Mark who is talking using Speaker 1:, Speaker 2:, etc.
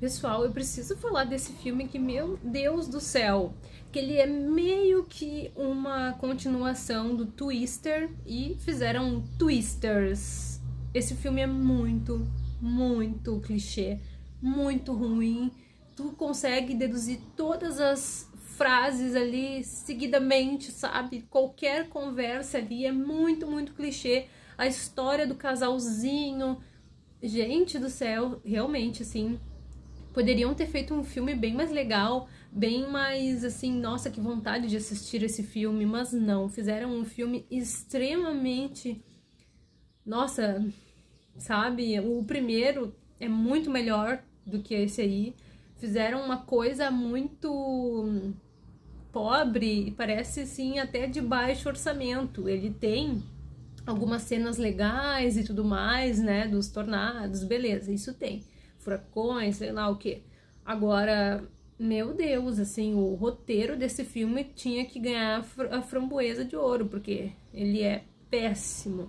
Speaker 1: Pessoal, eu preciso falar desse filme que, meu Deus do céu, que ele é meio que uma continuação do Twister e fizeram Twisters. Esse filme é muito, muito clichê, muito ruim. Tu consegue deduzir todas as frases ali seguidamente, sabe? Qualquer conversa ali é muito, muito clichê. A história do casalzinho. Gente do céu, realmente, assim, poderiam ter feito um filme bem mais legal, bem mais assim, nossa, que vontade de assistir esse filme, mas não, fizeram um filme extremamente nossa, sabe? O primeiro é muito melhor do que esse aí. Fizeram uma coisa muito pobre parece sim até de baixo orçamento. Ele tem algumas cenas legais e tudo mais, né, dos tornados, beleza, isso tem furacões, sei lá o que. Agora, meu Deus, assim, o roteiro desse filme tinha que ganhar a framboesa de ouro, porque ele é péssimo,